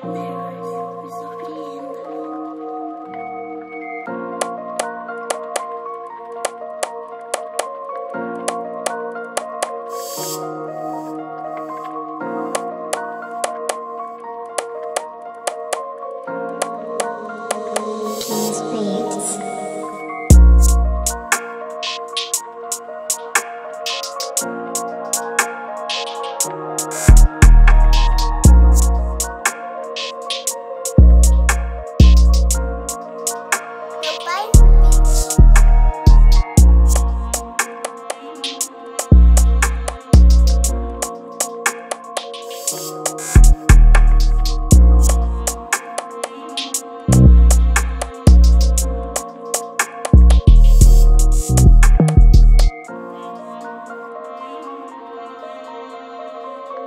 Spirit.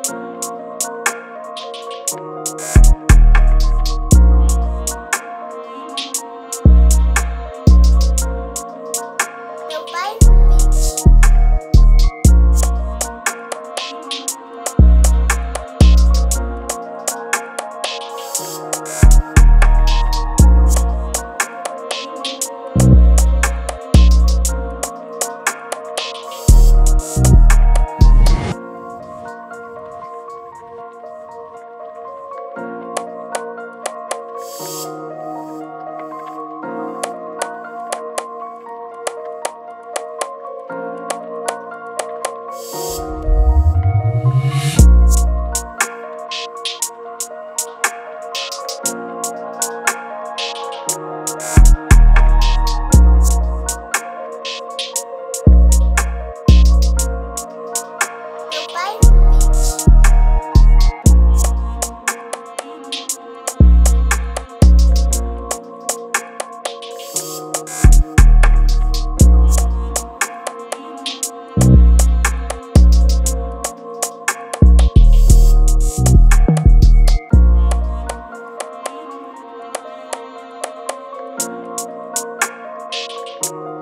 you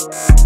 Bye.